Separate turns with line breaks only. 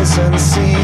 eyes and see